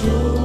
show.